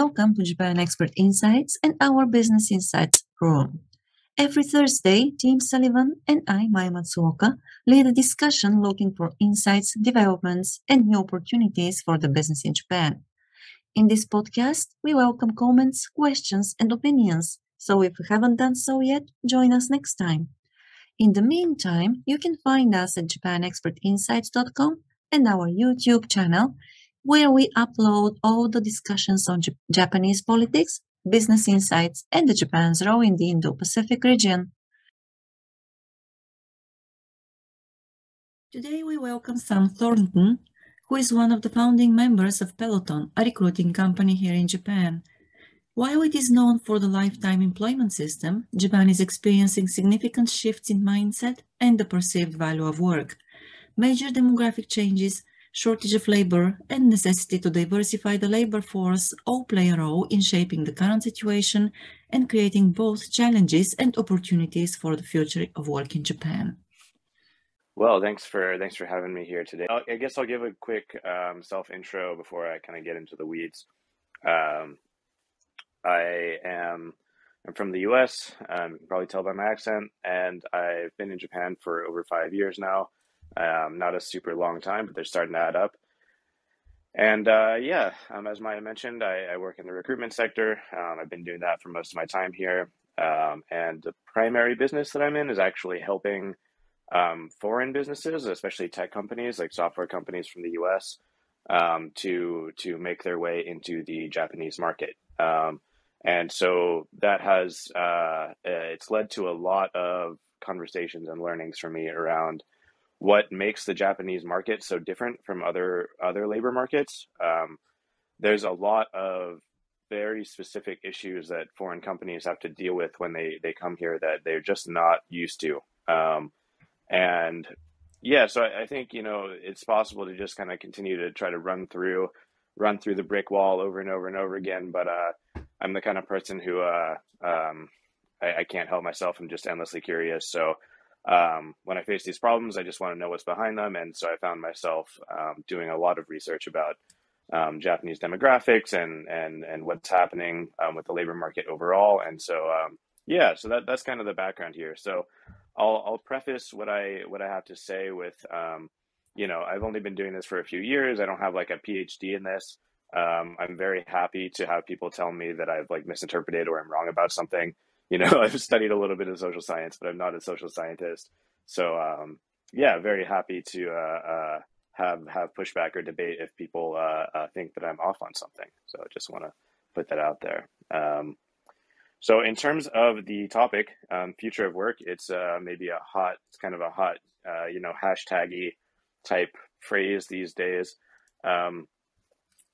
Welcome to Japan Expert Insights and our Business Insights Room. Every Thursday, Tim Sullivan and I, Mai Matsuoka, lead a discussion looking for insights, developments, and new opportunities for the business in Japan. In this podcast, we welcome comments, questions, and opinions. So if you haven't done so yet, join us next time. In the meantime, you can find us at japanexpertinsights.com and our YouTube channel where we upload all the discussions on J- Japanese politics, business insights, and Japan's role in the Indo-Pacific region. Today we welcome Sam Thornton, who is one of the founding members of Peloton, a recruiting company here in Japan. While it is known for the lifetime employment system, Japan is experiencing significant shifts in mindset and the perceived value of work. Major demographic changes shortage of labor, and necessity to diversify the labor force all play a role in shaping the current situation and creating both challenges and opportunities for the future of work in Japan. Well, thanks for thanks for having me here today. I guess I'll give a quick um, self intro before I kind of get into the weeds. Um, I am I'm from the U.S. Um, you can probably tell by my accent, and I've been in Japan for over five years now. Um, not a super long time, but they're starting to add up. And uh, yeah, um, as Maya mentioned, I, I, work in the recruitment sector. Um, I've been doing that for most of my time here. Um, and the primary business that I'm in is actually helping um, foreign businesses, especially tech companies like software companies from the US, um, to to make their way into the Japanese market. and so that has uh, it's led to a lot of conversations and learnings for me around what makes the Japanese market so different from other other labor markets. Um, there's a lot of very specific issues that foreign companies have to deal with when they they come here that they're just not used to. Um, and yeah, so I, I, think you know it's possible to just kind of continue to try to run through run through the brick wall over and over and over again. But uh, I'm the kind of person who uh, um, I, I can't help myself. I'm just endlessly curious. So um, when I face these problems, I just want to know what's behind them. And so I found myself um, doing a lot of research about um, Japanese demographics and and and what's happening um, with the labor market overall. And so um, yeah, so that that's kind of the background here. So I'll I'll preface what I what I have to say with um, you know I've only been doing this for a few years. I don't have like a PhD in this. I'm very happy to have people tell me that I've like misinterpreted or I'm wrong about something you know, I've studied a little bit of social science, but I'm not a social scientist. So, um, yeah, very happy to uh, uh, have have pushback or debate if people uh, uh think that I'm off on something. So, I just want to put that out there. Um, so, in terms of the topic, um, future of work, it's uh, maybe a hot, it's kind of a hot, uh, you know, hashtaggy type phrase these days. Um,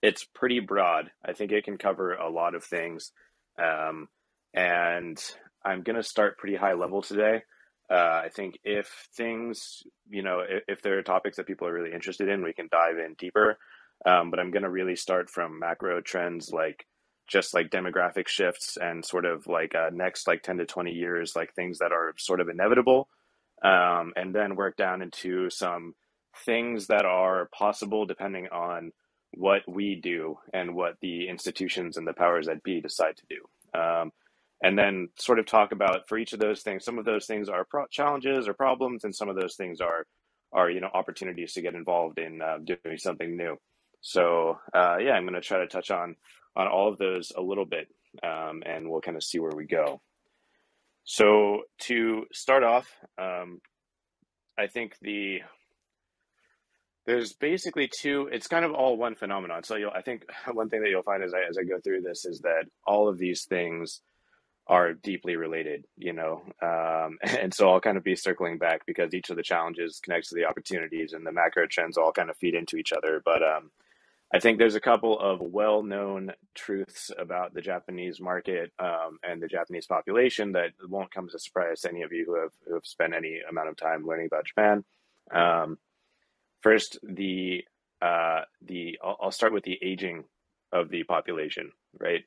it's pretty broad. I think it can cover a lot of things. And I'm going to start pretty high level today. Uh, I think if things, you know, if, if, there are topics that people are really interested in, we can dive in deeper. Um, but I'm going to really start from macro trends like just like demographic shifts and sort of like uh, next like 10 to 20 years, like things that are sort of inevitable. Um, and then work down into some things that are possible depending on what we do and what the institutions and the powers that be decide to do. Um, and then sort of talk about for each of those things some of those things are pro- challenges or problems and some of those things are are you know opportunities to get involved in uh, doing something new. So uh, yeah i'm going to try to touch on on all of those a little bit um, and we'll kind of see where we go. So to start off um, i think the there's basically two it's kind of all one phenomenon. So you'll i think one thing that you'll find as I, as I go through this is that all of these things are deeply related, you know. Um, and so I'll kind of be circling back because each of the challenges connects to the opportunities and the macro trends all kind of feed into each other. But um, I think there's a couple of well known truths about the Japanese market um, and the Japanese population that won't come as a surprise to any of you who have, who have spent any amount of time learning about Japan. Um, first, the uh, the I'll, I'll start with the aging of the population, right?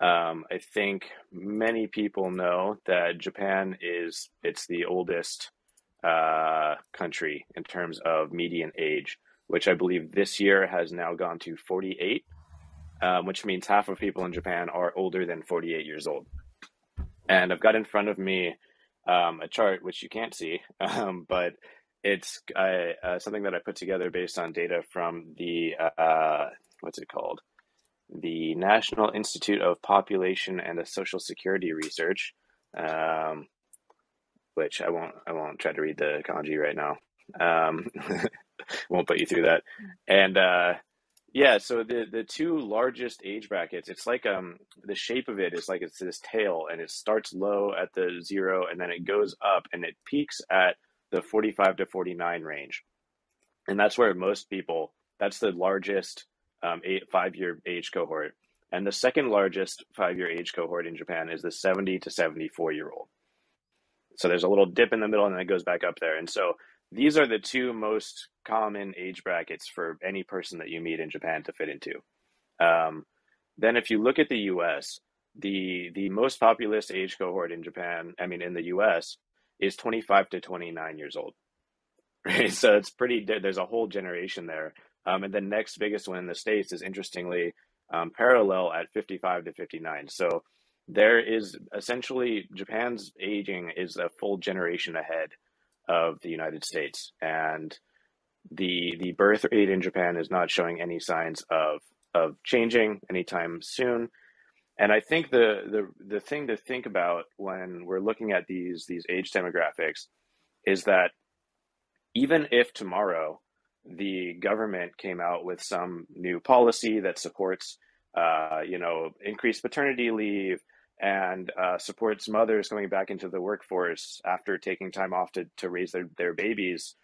Um, I think many people know that Japan is it's the oldest uh, country in terms of median age, which I believe this year has now gone to 48. um, which means half of people in Japan are older than 48 years old. And I've got in front of me um, a chart which you can't see, um, but it's uh, something that I put together based on data from the uh, what's it called? The National Institute of Population and the Social Security Research, um, which I won't I won't try to read the kanji right now. Um, won't put you through that. And uh, yeah, so the the two largest age brackets, it's like um the shape of it is like it's this tail, and it starts low at the zero, and then it goes up, and it peaks at the 45 to 49 range. And that's where most people, that's the largest um, eight, five year age cohort. And the second largest five year age cohort in Japan is the 70 to 74 year old. So there's a little dip in the middle and then it goes back up there. And so these are the two most common age brackets for any person that you meet in Japan to fit into. Um, then if you look at the US, the the most populous age cohort in Japan, I mean in the US, is 25 to 29 years old. Right. So it's pretty, there's a whole generation there. Um, and the next biggest one in the States is interestingly um, parallel at 55 to 59. So there is essentially Japan's aging is a full generation ahead of the United States. And the the birth rate in Japan is not showing any signs of of changing anytime soon. And I think the the the thing to think about when we're looking at these these age demographics is that even if tomorrow the government came out with some new policy that supports uh, you know increased paternity leave and uh, supports mothers going back into the workforce after taking time off to, to raise their, their babies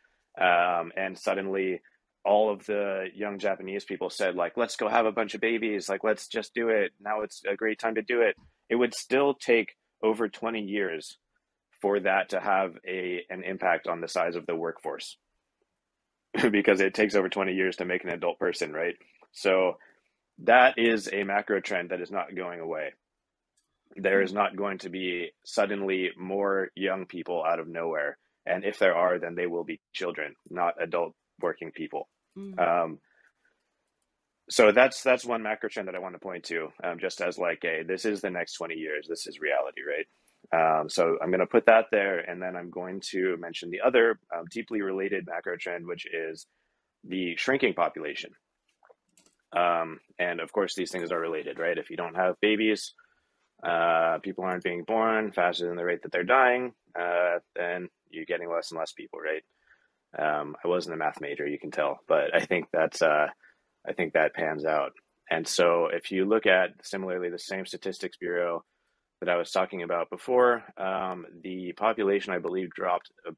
um, and suddenly all of the young Japanese people said, like, let's go have a bunch of babies. Like, let's just do it. Now it's a great time to do it. It would still take over 20 years for that to have a an impact on the size of the workforce because it takes over 20 years to make an adult person, right? So that is a macro trend that is not going away. There is not going to be suddenly more young people out of nowhere. And if there are, then they will be children, not adult working people. Mm. Um, so that's that's one macro trend that I want to point to, um, just as like a this is the next twenty years, this is reality, right? Um, so I'm going to put that there, and then I'm going to mention the other um, deeply related macro trend, which is the shrinking population. Um, and of course, these things are related, right? If you don't have babies, uh, people aren't being born faster than the rate that they're dying, uh, then you're getting less and less people, right? Um, I wasn't a math major, you can tell, but I think that's uh, I think that pans out. And so, if you look at similarly the same statistics bureau that I was talking about before, um, the population I believe dropped. Uh,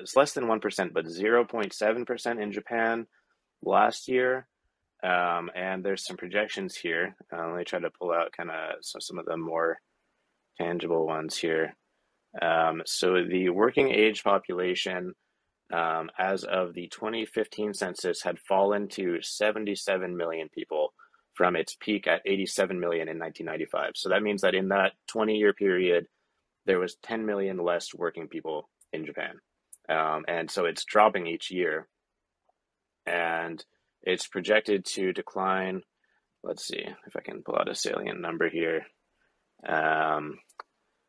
it's less than one percent, but zero point seven percent in Japan last year. Um, and there's some projections here. Uh, let me try to pull out kind of some, some of the more tangible ones here. Um, so the working age population um, as of the 2015 census, had fallen to 77 million people from its peak at 87 million in 1995. So that means that in that 20 year period, there was 10 million less working people in Japan. Um, and so it's dropping each year. And it's projected to decline. Let's see if I can pull out a salient number here. Um,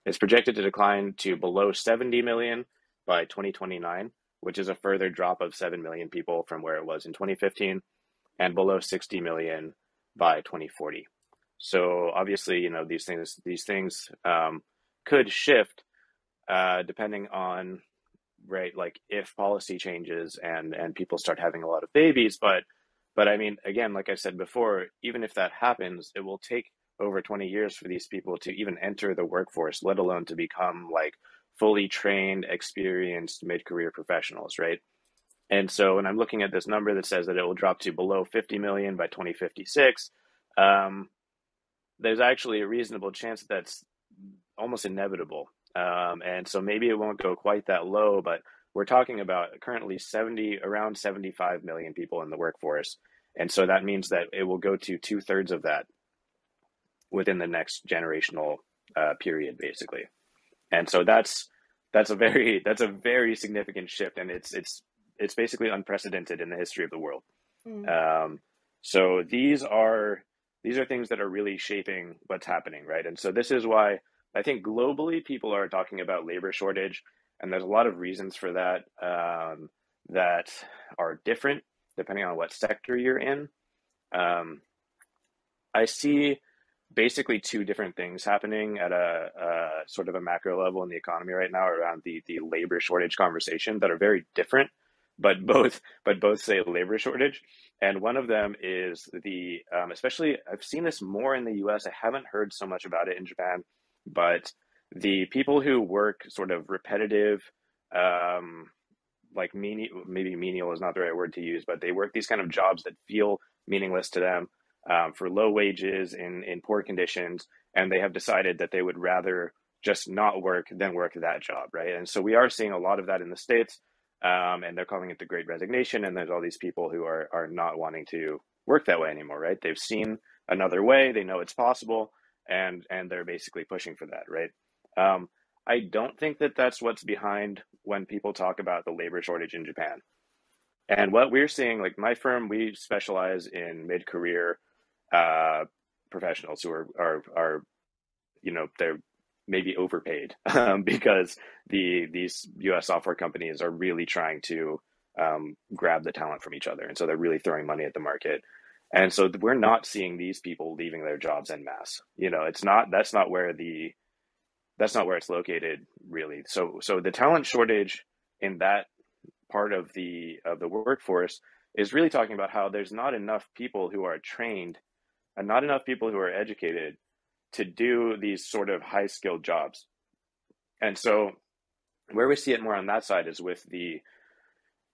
it's projected to decline to below 70 million by 2029 which is a further drop of 7 million people from where it was in 2015 and below 60 million by 2040. So obviously, you know, these things, these things um, could shift uh, depending on, right, like if policy changes and, and people start having a lot of babies. But, but I mean, again, like I said before, even if that happens, it will take over 20 years for these people to even enter the workforce, let alone to become like fully trained, experienced mid career professionals, right? And so when I'm looking at this number that says that it will drop to below 50 million by 2056, um, there's actually a reasonable chance that that's almost inevitable. Um, and so maybe it won't go quite that low, but we're talking about currently 70, around 75 million people in the workforce. And so that means that it will go to two thirds of that within the next generational uh, period, basically. And so that's that's a very that's a very significant shift, and it's it's it's basically unprecedented in the history of the world. Mm. Um, so these are these are things that are really shaping what's happening, right? And so this is why I think globally people are talking about labor shortage, and there's a lot of reasons for that um, that are different depending on what sector you're in. Um, I see basically two different things happening at a, a, sort of a macro level in the economy right now around the the labor shortage conversation that are very different, but both but both say labor shortage. And one of them is the um, especially I've seen this more in the U.S. I haven't heard so much about it in Japan, but the people who work sort of repetitive. Um, like menial, maybe menial is not the right word to use, but they work these kind of jobs that feel meaningless to them um, for low wages in, in poor conditions, and they have decided that they would rather just not work than work that job, right? And so we are seeing a lot of that in the states, um, and they're calling it the Great Resignation. And there's all these people who are are not wanting to work that way anymore, right? They've seen another way, they know it's possible, and and they're basically pushing for that, right? Um, I don't think that that's what's behind when people talk about the labor shortage in Japan. And what we're seeing, like my firm, we specialize in mid career uh, professionals who are, are, are, you know, they're maybe overpaid um, because the these U.S. software companies are really trying to um, grab the talent from each other, and so they're really throwing money at the market. And so we're not seeing these people leaving their jobs en masse. You know, it's not that's not where the that's not where it's located really. So so the talent shortage in that part of the of the workforce is really talking about how there's not enough people who are trained and not enough people who are educated to do these sort of high skilled jobs. And so where we see it more on that side is with the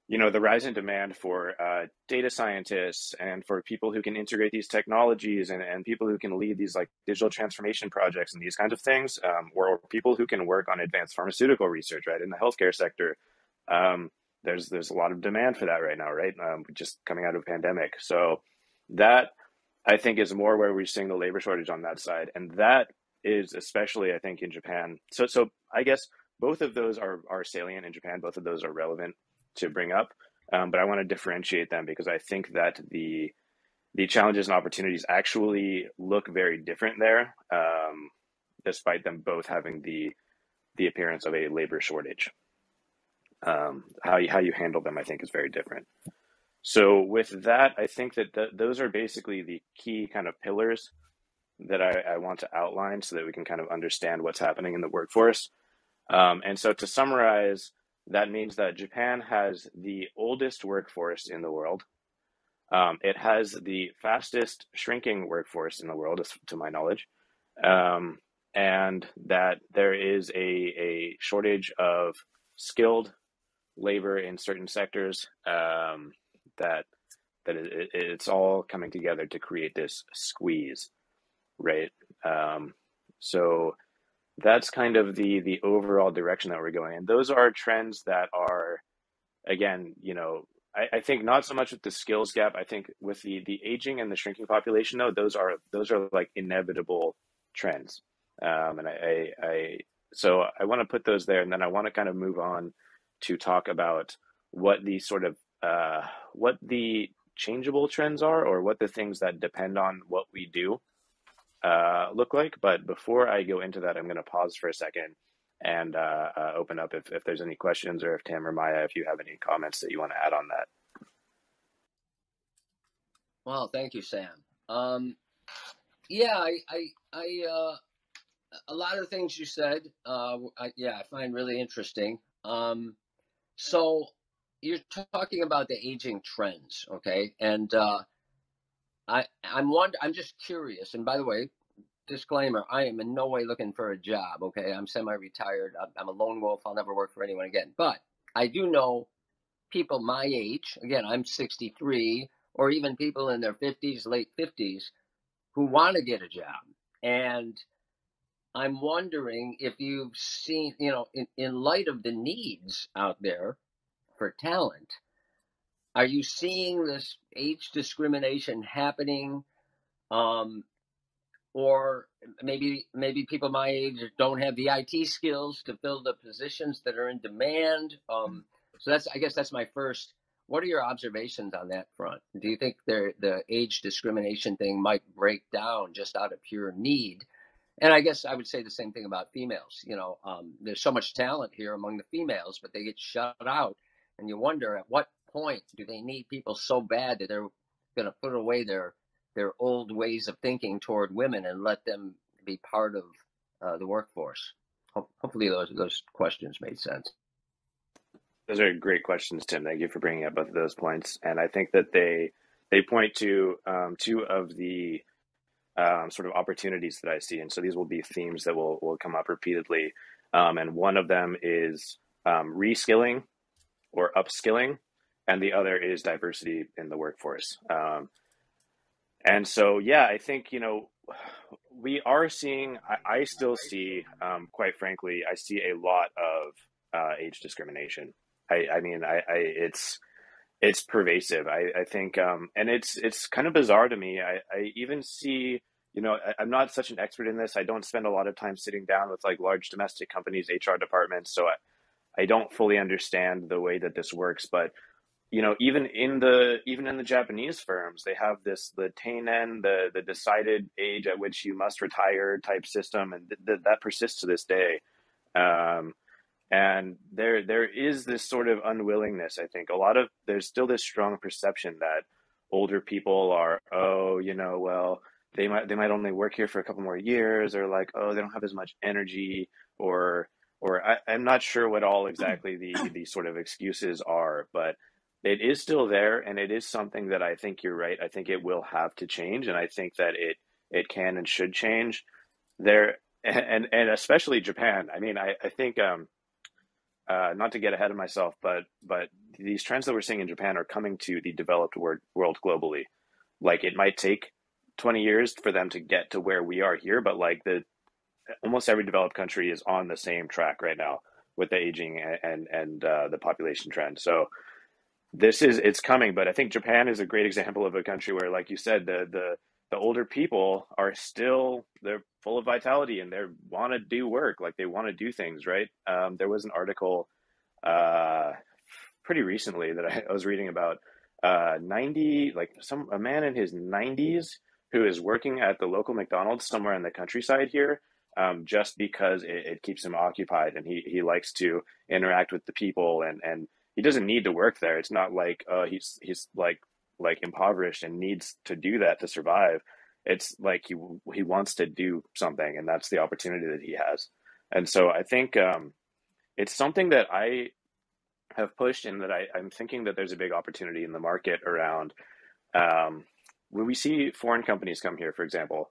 you know the rise in demand for uh, data scientists and for people who can integrate these technologies and, and people who can lead these like digital transformation projects and these kinds of things um, or, or, people who can work on advanced pharmaceutical research right in the healthcare sector um, there's there's a lot of demand for that right now right um, just coming out of a pandemic so that I think is more where we're seeing the labor shortage on that side, and that is especially I think in Japan. So so I guess both of those are are salient in Japan. Both of those are relevant to bring up, um, but I want to differentiate them because I think that the the challenges and opportunities actually look very different there, um, despite them both having the the appearance of a labor shortage. Um, how you how you handle them, I think, is very different. So with that, I think that th- those are basically the key kind of pillars that I, I, want to outline so that we can kind of understand what's happening in the workforce. Um, and so to summarize, that means that Japan has the oldest workforce in the world. Um, it has the fastest shrinking workforce in the world, to my knowledge, um, and that there is a, a shortage of skilled labor in certain sectors. Um, that that it, it's all coming together to create this squeeze, right? Um, so that's kind of the the overall direction that we're going and those are trends that are again you know I, I, think not so much with the skills gap. I think with the the aging and the shrinking population though those are those are like inevitable trends. Um, and I, I, I so i want to put those there and then i want to kind of move on to talk about what the sort of uh, what the changeable trends are or what the things that depend on what we do uh, look like. But before I go into that, I'm going to pause for a second and uh, uh, open up if, if there's any questions or if Tam or Maya, if you have any comments that you want to add on that. Well, thank you, Sam. Um, yeah, I, I, I uh, a lot of things you said, uh, I, yeah, I find really interesting. Um, so you're talking about the aging trends, okay? And uh, I I'm wonder I'm just curious. And by the way, disclaimer: I am in no way looking for a job. Okay, I'm semi-retired. I'm, I'm a lone wolf. I'll never work for anyone again. But I do know people my age. Again, I'm 63, or even people in their 50s, late 50s, who want to get a job. And I'm wondering if you've seen, you know, in, in light of the needs out there for talent. Are you seeing this age discrimination happening? Um, or maybe maybe people my age don't have the IT skills to fill the positions that are in demand. Um, so that's I guess that's my first what are your observations on that front? Do you think the the age discrimination thing might break down just out of pure need? And I guess I would say the same thing about females. You know, um, there's so much talent here among the females, but they get shut out, and you wonder at what point do they need people so bad that they're going to put away their their old ways of thinking toward women and let them be part of uh, the workforce? Ho- hopefully, those those questions made sense. Those are great questions, Tim. Thank you for bringing up both of those points. And I think that they they point to um, two of the um, sort of opportunities that I see. And so these will be themes that will will come up repeatedly. Um, and one of them is um, reskilling or upskilling, and the other is diversity in the workforce. Um, and so, yeah, I think you know we are seeing. I, I still see, um, quite frankly, I see a lot of uh, age discrimination I, I mean, I, I, it's, it's pervasive. I, I think, um, and it's, it's kind of bizarre to me. I, I even see, you know, I, I'm not such an expert in this. I don't spend a lot of time sitting down with like large domestic companies, HR departments. So I, don't fully understand the way that this works, but you know, even in the even in the Japanese firms, they have this the teinen, the the decided age at which you must retire type system, and th- th- that persists to this day. Um, and there there is this sort of unwillingness i think a lot of there's still this strong perception that older people are oh you know well they might they might only work here for a couple more years or like oh they don't have as much energy or or I, i'm not sure what all exactly the the sort of excuses are but it is still there and it is something that i think you're right. I think it will have to change and i think that it it can and should change. There and and especially japan. I mean i i think um uh, not to get ahead of myself, but but these trends that we're seeing in Japan are coming to the developed world, world globally. Like it might take 20 years for them to get to where we are here, but like the almost every developed country is on the same track right now with the aging and and, uh, the population trend. So this is it's coming, but I think Japan is a great example of a country where, like you said, the the the older people are still they're full of vitality and they want to do work like they want to do things right um, there was an article uh, pretty recently that I, I was reading about uh, 90 like some a man in his 90s who is working at the local mcdonald's somewhere in the countryside here um, just because it, it, keeps him occupied and he, he likes to interact with the people and, and he doesn't need to work there it's not like uh, he's he's like like impoverished and needs to do that to survive. It's like he he wants to do something, and that's the opportunity that he has. And so I think um, it's something that I have pushed, and that I, I'm thinking that there's a big opportunity in the market around um, when we see foreign companies come here, for example,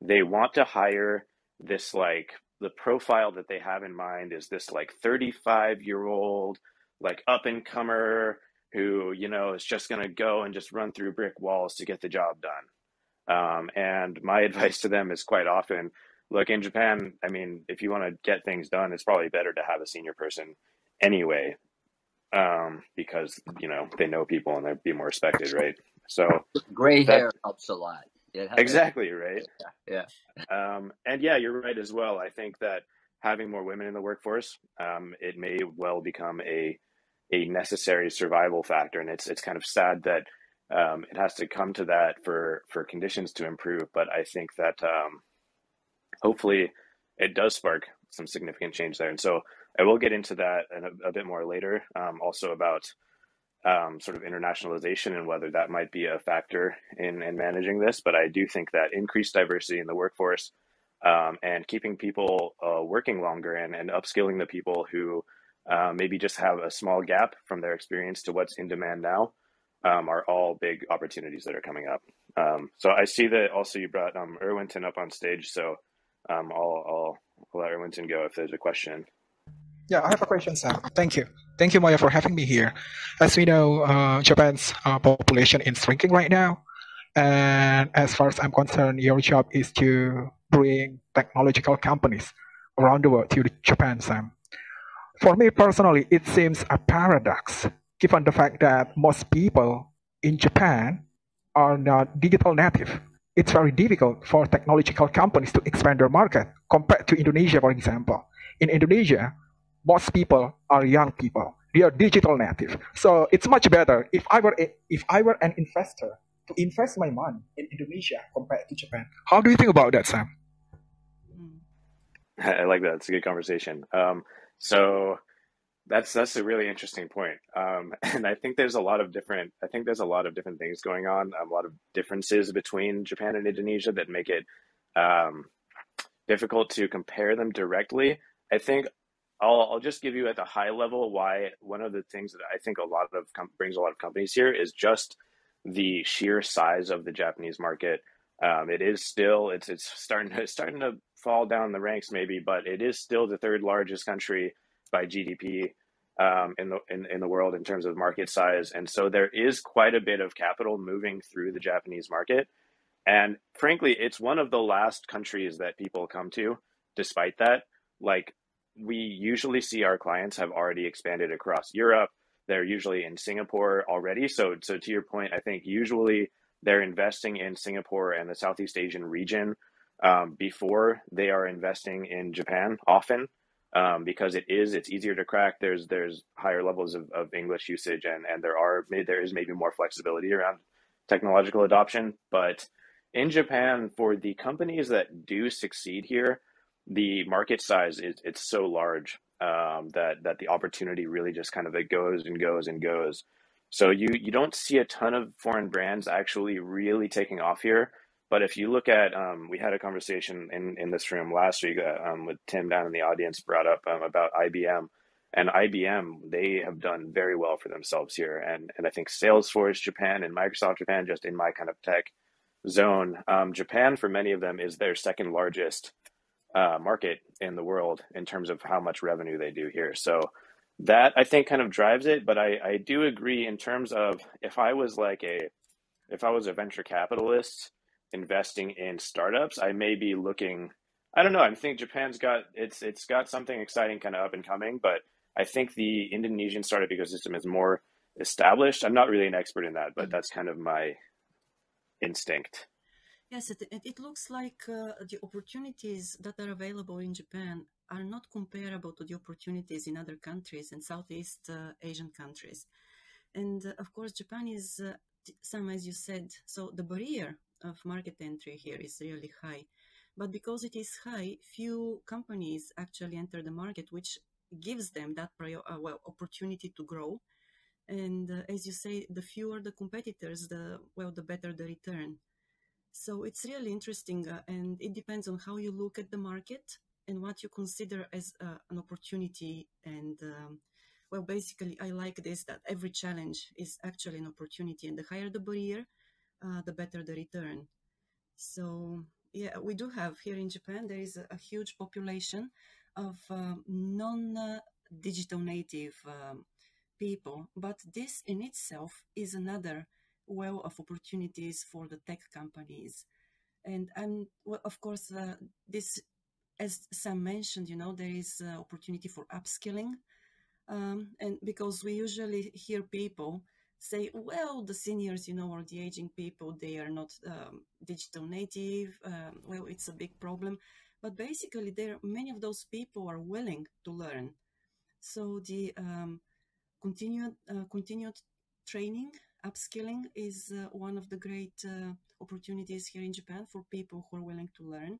they want to hire this like the profile that they have in mind is this like 35 year old like up and comer who you know is just going to go and just run through brick walls to get the job done. Um, and my advice to them is quite often look in japan i mean if you want to get things done it's probably better to have a senior person anyway um, because you know they know people and they'd be more respected right? So gray that, hair helps a lot exactly right yeah, yeah. Um, and yeah you're right as well i think that having more women in the workforce um, it may well become a a necessary survival factor, and it's it's kind of sad that um, it has to come to that for for conditions to improve. But I think that um, hopefully it does spark some significant change there, and so I will get into that a, a bit more later. Um, also about um, sort of internationalization and whether that might be a factor in in managing this. But I do think that increased diversity in the workforce. Um, and keeping people uh, working longer and, and upskilling the people who uh, maybe just have a small gap from their experience to what's in demand now um, are all big opportunities that are coming up. Um, so I see that also you brought um, Irwinton up on stage, so um, I'll, I'll, I'll let Irwinton go if there's a question. Yeah, I have a question, Sam. Thank you. Thank you, Maya, for having me here. As we know, uh, Japan's uh, population is shrinking right now. And as far as I'm concerned, your job is to bring technological companies around the world to Japan, Sam. For me personally, it seems a paradox given the fact that most people in Japan are not digital native. It's very difficult for technological companies to expand their market compared to Indonesia, for example. In Indonesia, most people are young people. they are digital native. So it's much better if I were a, if I were an investor to invest my money in Indonesia compared to Japan. How do you think about that, Sam? I like that. It's a good conversation. Um, so that's that's a really interesting point. Um, and I think there's a lot of different. I think there's a lot of different things going on. A lot of differences between Japan and Indonesia that make it um, difficult to compare them directly. I think I'll I'll just give you at the high level why one of the things that I think a lot of com- brings a lot of companies here is just the sheer size of the Japanese market. Um, it is still it's it's starting to starting to fall down the ranks maybe, but it is still the third largest country by GDP um, in the in, in the world in terms of market size, and so there is quite a bit of capital moving through the Japanese market, and frankly, it's one of the last countries that people come to. Despite that, like we usually see our clients have already expanded across Europe. They're usually in Singapore already. So, so to your point, I think usually they're investing in Singapore and the Southeast Asian region um, before they are investing in Japan often um, because it is it's easier to crack. There's there's higher levels of, of English usage and and there are there is maybe more flexibility around technological adoption. But in Japan, for the companies that do succeed here, the market size is it's so large um, that that the opportunity really just kind of it goes and goes and goes. So you you don't see a ton of foreign brands actually really taking off here. But if you look at, um, we had a conversation in, in this room last week uh, um, with Tim down in the audience brought up um, about IBM. And IBM, they have done very well for themselves here. And, and I think Salesforce Japan and Microsoft Japan, just in my kind of tech zone, um, Japan for many of them is their second largest uh, market in the world in terms of how much revenue they do here. So that I think kind of drives it. But I, I do agree in terms of if I was like a, if I was a venture capitalist, investing in startups, I may be looking. I don't know. I think Japan's got it's it's got something exciting kind of up and coming, but I think the Indonesian startup ecosystem is more established. I'm not really an expert in that, but mm. that's kind of my instinct. Yes, it, it looks like uh, the opportunities that are available in Japan are not comparable to the opportunities in other countries and Southeast uh, Asian countries. And uh, of course, Japan is, uh, some as you said, so the barrier of market entry here is really high. But because it is high, few companies actually enter the market, which gives them that prior, uh, well, opportunity to grow. And uh, as you say, the fewer the competitors, the well, the better the return. So it's really interesting, uh, and it depends on how you look at the market and what you consider as uh, an opportunity. And um, well, basically, I like this that every challenge is actually an opportunity, and the higher the barrier, uh, the better the return. So yeah, we do have here in Japan there is a, a huge population of um, non-digital native um, people, but this in itself is another well of opportunities for the tech companies. And I'm well, of course uh, this, as Sam mentioned, you know there is uh, opportunity for upskilling, um, and because we usually hear people say, well, the seniors, you know, or the aging people, they are not um, digital native. Um, well, it's a big problem. But basically, there many of those people are willing to learn. So the um, continued uh, continued training, upskilling is uh, one of the great uh, opportunities here in Japan for people who are willing to learn.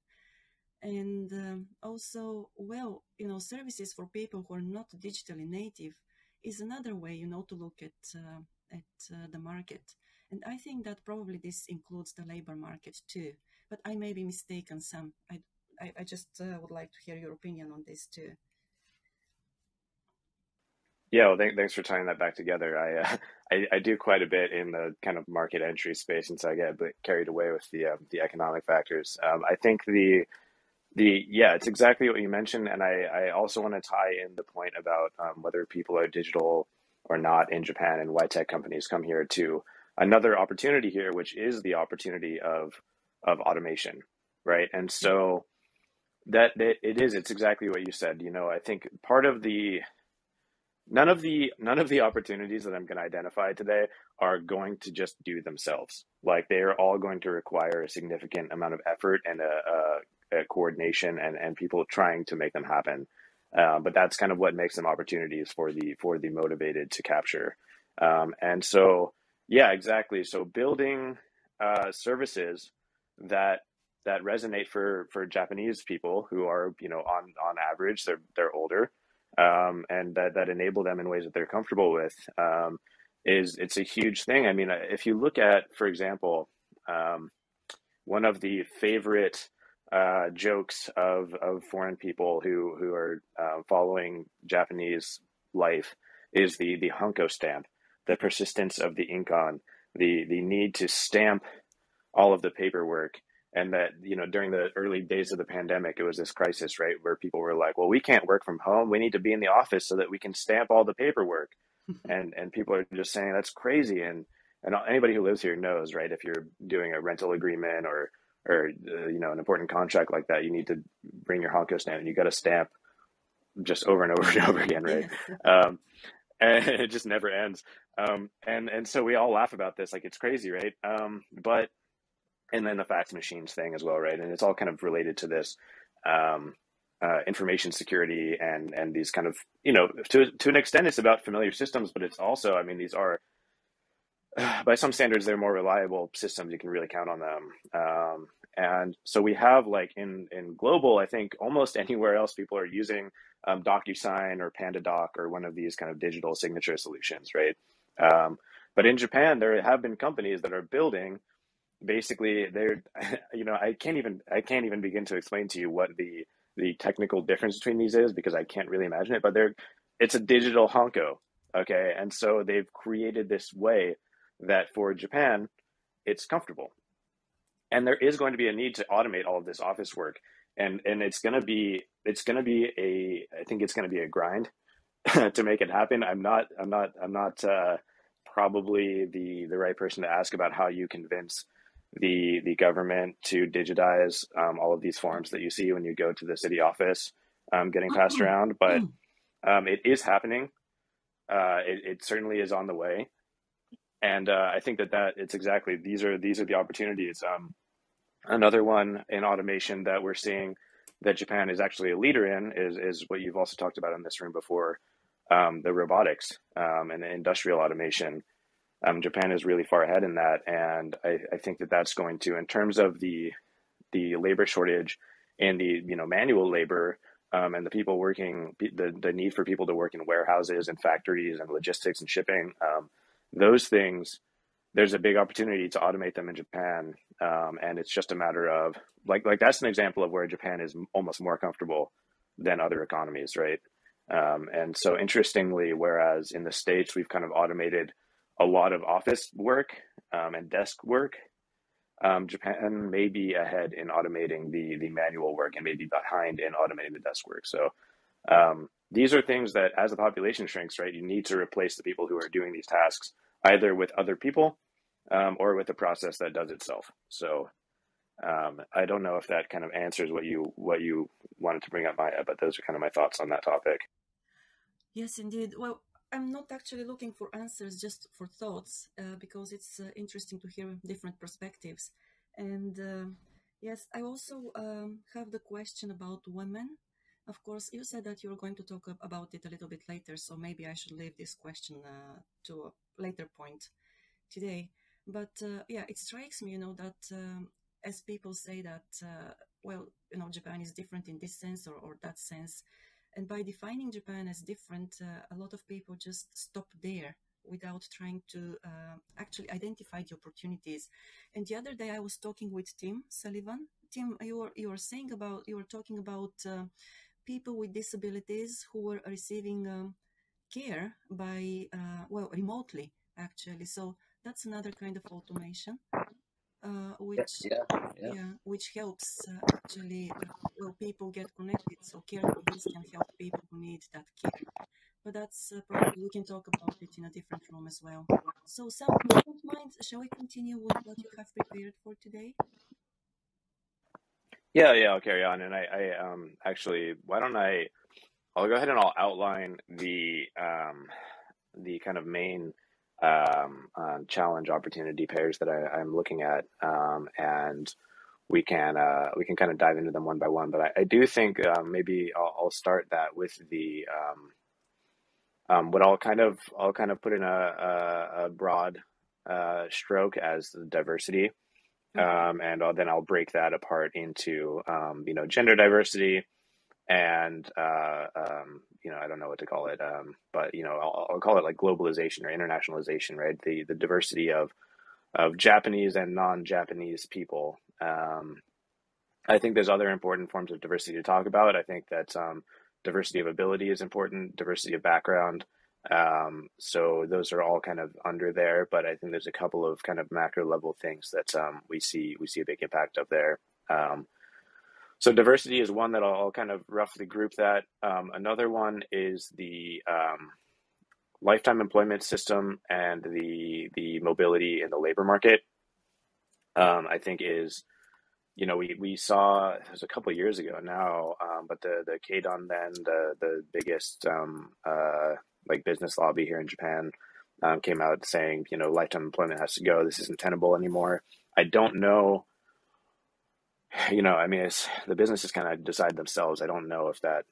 And um, also, well, you know, services for people who are not digitally native is another way, you know, to look at uh, at uh, the market. And I think that probably this includes the labor market too. But I may be mistaken, Sam. I, I, I just uh, would like to hear your opinion on this too. Yeah, well, thanks for tying that back together. I, uh, I, I do quite a bit in the kind of market entry space, and so I get a bit carried away with the um, the economic factors. Um, I think the the yeah, it's exactly what you mentioned, and I, I also want to tie in the point about um, whether people are digital or not in Japan and why tech companies come here to another opportunity here, which is the opportunity of of automation, right? And so that, that it is, it's exactly what you said. You know, I think part of the none of the none of the opportunities that I'm going to identify today are going to just do themselves. Like they are all going to require a significant amount of effort and a, a, a coordination and and people trying to make them happen. Um, but that's kind of what makes them opportunities for the for the motivated to capture. Um, and so, yeah, exactly. So building uh, services that that resonate for for Japanese people who are you know on on average they're they're older um, and that that enable them in ways that they're comfortable with um, is it's a huge thing. I mean, if you look at, for example, um, one of the favorite uh, jokes of, of foreign people who who are uh, following Japanese life is the the hanko stamp, the persistence of the ink on, the the need to stamp all of the paperwork and that you know during the early days of the pandemic it was this crisis right where people were like well we can't work from home. We need to be in the office so that we can stamp all the paperwork. And and people are just saying that's crazy. And and anybody who lives here knows right if you're doing a rental agreement or or uh, you know an important contract like that you need to bring your hanko stamp and you got to stamp just over and over and over again right? Um, and it just never ends. Um, and and so we all laugh about this like it's crazy right? Um, but and then the fax machines thing as well, right? And it's all kind of related to this um, uh, information security and and these kind of you know to to an extent it's about familiar systems, but it's also I mean these are by some standards they're more reliable systems. You can really count on them. Um, and so we have like in in global, I think almost anywhere else people are using um, DocuSign or PandaDoc or one of these kind of digital signature solutions, right? Um, but in Japan, there have been companies that are building basically they're you know i can't even i can't even begin to explain to you what the the technical difference between these is because i can't really imagine it but they're it's a digital hanko okay? And so they've created this way that for japan it's comfortable. And there is going to be a need to automate all of this office work. And and it's going to be it's going to be a i think it's going to be a grind to make it happen. I'm not i'm not i'm not uh, probably the the right person to ask about how you convince the the government to digitize um, all of these forms that you see when you go to the city office um, getting passed oh. around. But hmm. um, it is happening. Uh, it, it, certainly is on the way, and uh, I think that that it's exactly these are these are the opportunities. Um, another one in automation that we're seeing that Japan is actually a leader in is is what you've also talked about in this room before, um, the robotics um, and industrial automation. Um, Japan is really far ahead in that, and I, I, think that that's going to, in terms of the the labor shortage and the you know manual labor um, and the people working, the the need for people to work in warehouses and factories and logistics and shipping, um, those things. There's a big opportunity to automate them in Japan, um, and it's just a matter of like like that's an example of where Japan is almost more comfortable than other economies, right? Um, and so interestingly, whereas in the states we've kind of automated a lot of office work um, and desk work. Um, Japan may be ahead in automating the the manual work and maybe behind in automating the desk work. So um, these are things that, as the population shrinks, right, you need to replace the people who are doing these tasks either with other people um, or with a process that does itself. So um, I don't know if that kind of answers what you what you wanted to bring up, Maya, but those are kind of my thoughts on that topic. Yes, indeed. Well, I'm not actually looking for answers, just for thoughts, uh, because it's uh, interesting to hear different perspectives. And uh, yes, I also um, have the question about women. Of course, you said that you're going to talk about it a little bit later, so maybe I should leave this question uh, to a later point today. But uh, yeah, it strikes me, you know, that um, as people say that, uh, well, you know, Japan is different in this sense or, or that sense, and by defining Japan as different, uh, a lot of people just stop there without trying to uh, actually identify the opportunities. And the other day I was talking with Tim Sullivan. Tim, you were, you were saying about, you were talking about uh, people with disabilities who were receiving um, care by, uh, well, remotely actually. So that's another kind of automation which yeah, yeah. yeah, which helps uh, actually uh, well people get connected. So caregivers can help people who need that care. But that's uh, probably we can talk about it in a different room as well. So, Sam, don't mind, shall we continue with what you have prepared for today? Yeah, yeah, I'll carry on. And I, I um, actually, why don't I? I'll go ahead and I'll outline the um, the kind of main um, um, challenge opportunity pairs that I, am looking at. Um, and we can uh, we can kind of dive into them one by one. But I, I do think um, maybe I'll, I'll, start that with the um, um, what I'll kind of I'll kind of put in a, a, a broad uh, stroke as the diversity, mm-hmm. um, and I'll, then I'll break that apart into um, you know gender diversity and uh, um, you know I don't know what to call it, um, but you know I'll, I'll, call it like globalization or internationalization, right? The the diversity of of Japanese and non-Japanese people. Um, I think there's other important forms of diversity to talk about. I think that um, diversity of ability is important, diversity of background. Um, so those are all kind of under there, but I think there's a couple of kind of macro level things that um, we see we see a big impact of there. Um, so diversity is one that I'll, I'll kind of roughly group that. Um, another one is the um, lifetime employment system and the the mobility in the labor market. Um, I think is you know, we, we saw it was a couple years ago now, um, but the the Keidanren the the biggest um, uh, like business lobby here in Japan um, came out saying you know lifetime employment has to go. This isn't tenable anymore. I don't know. You know, I mean, it's the businesses kind of decide themselves. I don't know if that.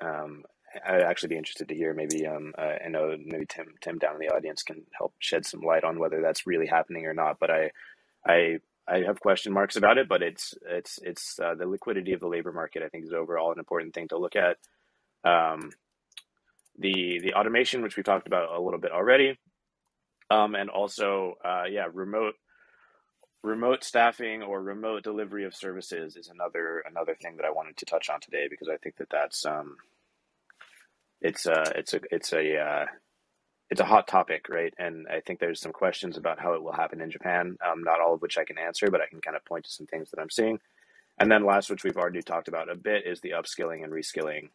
Um, I'd actually be interested to hear. Maybe um, uh, I know maybe Tim Tim down in the audience can help shed some light on whether that's really happening or not. But I I I have question marks about it, but it's it's it's uh, the liquidity of the labor market. I think is overall an important thing to look at. Um, the the automation, which we talked about a little bit already, um, and also uh, yeah, remote remote staffing or remote delivery of services is another another thing that I wanted to touch on today because I think that that's um, it's a it's a it's a uh, it's a hot topic, right? And I think there's some questions about how it will happen in Japan, um, not all of which I can answer, but I can kind of point to some things that I'm seeing. And then last, which we've already talked about a bit, is the upskilling and reskilling,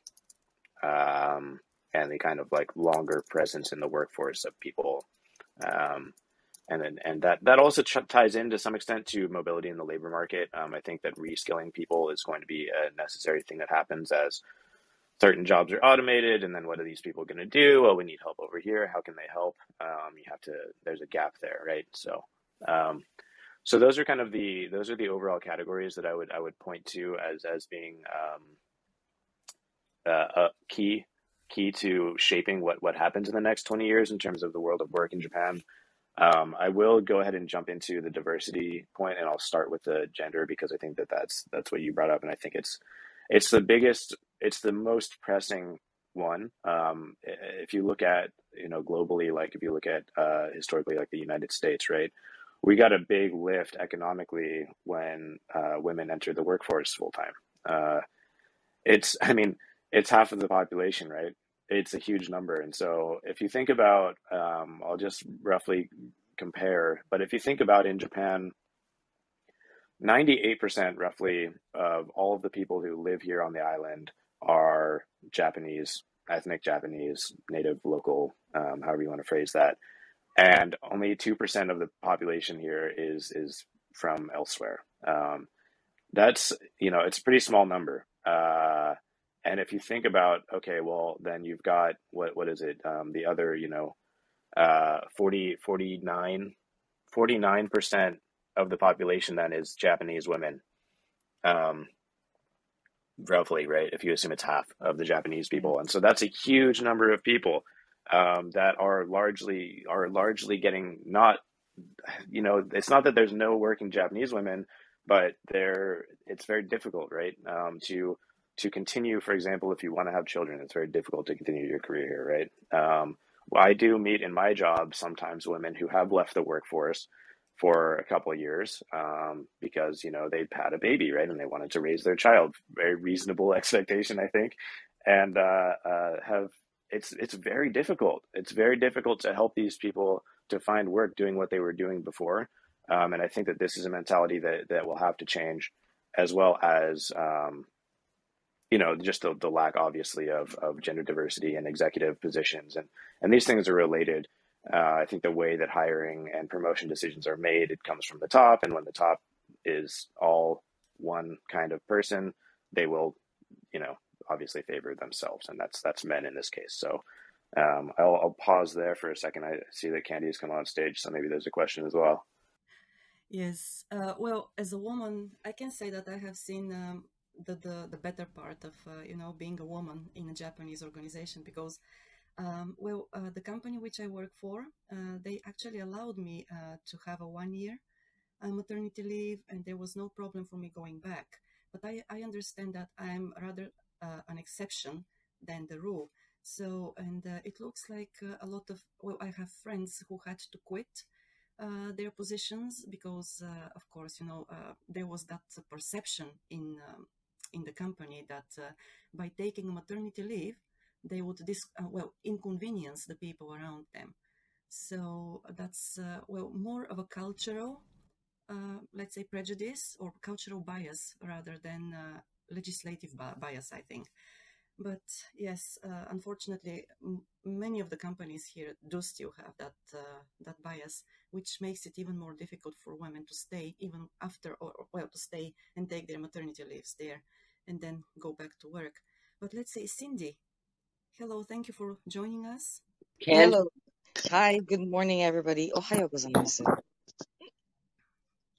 um, and the kind of like longer presence in the workforce of people. Um, and then, and that that also ch- ties in to some extent to mobility in the labor market. Um, I think that reskilling people is going to be a necessary thing that happens as certain jobs are automated and then what are these people going to do? Well, we need help over here. How can they help? Um, you have to there's a gap there right? So um, so those are kind of the those are the overall categories that i would i would point to as as being um, uh, a key key to shaping what what happens in the next 20 years in terms of the world of work in japan um, I will go ahead and jump into the diversity point, and I'll start with the gender because I think that that's that's what you brought up, and I think it's it's the biggest it's the most pressing one. Um, if you look at you know globally, like if you look at uh, historically, like the United States, right? We got a big lift economically when uh, women entered the workforce full time. Uh, it's, I mean, it's half of the population, right? It's a huge number, and so if you think about, um, I'll just roughly compare, but if you think about in Japan, 98% roughly of all of the people who live here on the island are Japanese, ethnic Japanese, native, local, um, however you want to phrase that. And only 2% of the population here is, is from elsewhere. Um, that's, you know, it's a pretty small number. Uh, and if you think about, okay, well, then you've got, what, what is it? Um, the other, you know, uh, 40, 49, 49% of the population then is Japanese women. Um, roughly, right? If you assume it's half of the Japanese people, and so that's a huge number of people um, that are largely are largely getting not, you know, it's not that there's no working Japanese women, but they're it's very difficult, right? Um, to to continue, for example, if you want to have children, it's very difficult to continue your career here, right? Um, I do meet in my job sometimes women who have left the workforce for a couple of years um, because you know they'd had a baby right? And they wanted to raise their child. Very reasonable expectation i think. And uh, uh, have it's it's very difficult. It's very difficult to help these people to find work doing what they were doing before. Um, and i think that this is a mentality that that will have to change as well as um, you know just the, the lack obviously of, of gender diversity in executive positions and and these things are related uh, I think the way that hiring and promotion decisions are made, it comes from the top, and when the top is all one kind of person, they will, you know, obviously favor themselves, and that's that's men in this case. So um, I'll, I'll pause there for a second. I see that Candy has come on stage, so maybe there's a question as well. Yes. Uh, well, as a woman, I can say that I have seen um, the, the the better part of uh, you know being a woman in a Japanese organization because um, well uh, the company which I work for uh, they actually allowed me to have a one year maternity leave and there was no problem for me going back. But I, I understand that I'm rather an exception than the rule. So and uh, it looks like uh, a lot of well I have friends who had to quit uh, their positions because, of course, you know, there was that perception in um, in the company that uh, by taking maternity leave, they would dis- uh, well inconvenience the people around them. So that's uh, well more of a cultural, let's say, prejudice or cultural bias rather than legislative bias. I think. But yes, uh, unfortunately, m- many of the companies here do still have that uh, that bias, which makes it even more difficult for women to stay even after, or well, to stay and take their maternity leaves there, and then go back to work. But let's say Cindy, hello, thank you for joining us. Can Hello. Hi, good morning, everybody. Ohayo gozaimasu.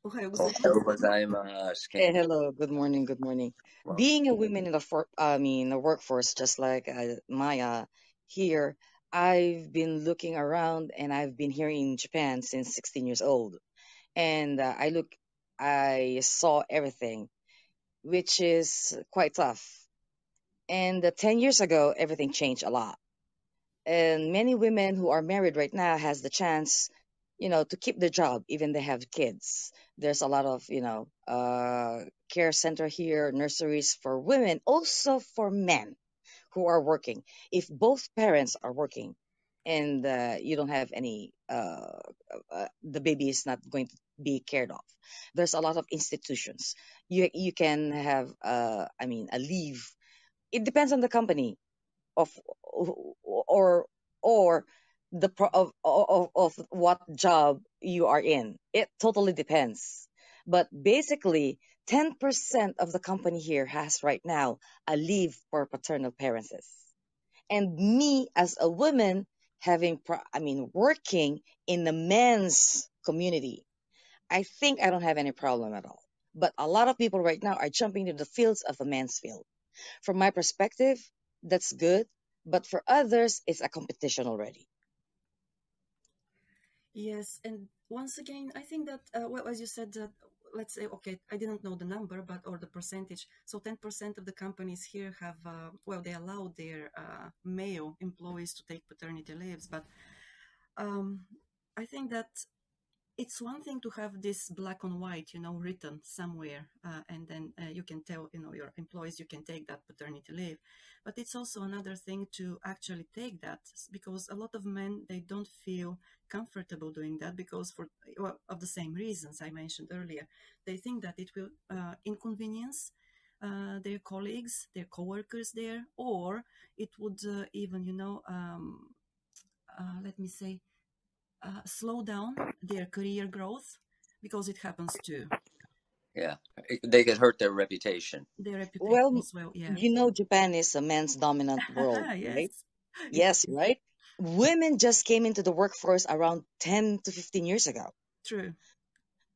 Ohayou Ohayou gozaimasu. gozaimasu. Hey, hello, good morning, good morning. well, Being a woman in the for, I mean, the workforce, just like uh, Maya here, I've been looking around and I've been here in Japan since 16 years old. And uh, I look, I saw everything, which is quite tough. And uh, 10 years ago, everything changed a lot. And many women who are married right now has the chance you know, to keep their job, even they have kids. There's a lot of, you know, uh, care center here, nurseries for women, also for men who are working. If both parents are working and uh, you don't have any, uh, uh, the baby is not going to be cared of. There's a lot of institutions. You you can have, uh, I mean, a leave. It depends on the company of or or the pro- of, of of what job you are in. It totally depends. But basically, 10% of the company here has right now a leave for paternal parents. And me as a woman having, I mean, working in the men's community, I think I don't have any problem at all. But a lot of people right now are jumping into the fields of the men's field. From my perspective, that's good. But for others, it's a competition already. Yes, and once again, I think that uh, as you said, that let's say, okay, I didn't know the number, but or the percentage. So 10% of the companies here have, uh, well, they allow their uh, male employees to take paternity leaves, but um, I think that it's one thing to have this black on white, you know, written somewhere, uh, and then uh, you can tell, you know, your employees you can take that paternity leave. But it's also another thing to actually take that because a lot of men they don't feel comfortable doing that because for well, of the same reasons I mentioned earlier, they think that it will uh, inconvenience uh, their colleagues, their coworkers there, or it would uh, even, you know, um, uh, let me say, uh, slow down their career growth because it happens too. yeah, they could hurt their reputation. Their reputation Well, as well, yeah. you know, Japan is a men's dominant world, right? yes. Yes, It is right? Women just came into the workforce around 10 to 15 years ago. true.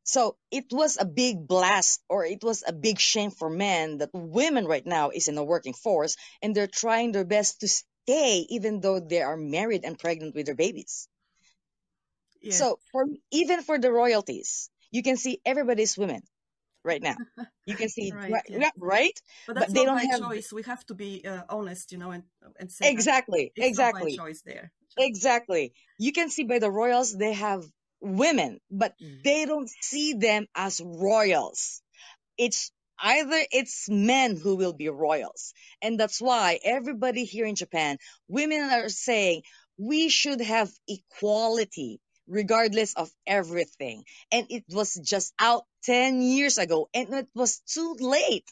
So it was a big blast or it was a big shame for men that women right now is in the working force and they're trying their best to stay even though they are married and pregnant with their babies. Yes, So for even for the royalties, you can see everybody's women right now. You can see right, right, yeah, right? But But they don't have choice. We have to be uh, honest, you know, and and say exactly, exactly, choice there. exactly. You can see by the royals they have women, but they don't see them as royals. It's either it's men who will be royals. And that's why everybody here in Japan, women are saying we should have equality regardless of everything. And it was just out 10 years ago and it was too late.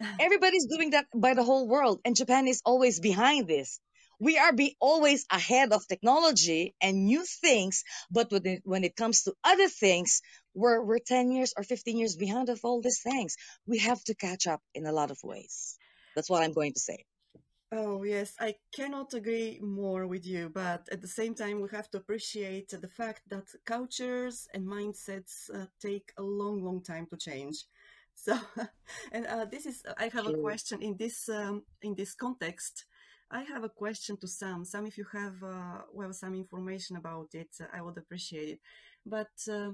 Everybody's doing that by the whole world and Japan is always behind this. We are be always ahead of technology and new things, but when it, when it comes to other things, we're, we're 10 years or 15 years behind of all these things. We have to catch up in a lot of ways. That's what I'm going to say. Oh, yes, I cannot agree more with you, but at the same time, we have to appreciate the fact that cultures and mindsets uh, take a long, long time to change. So, and uh, this is, I have a question in this um, in this context. I have a question to Sam. Sam, if you have uh, well some information about it, I would appreciate it. But uh,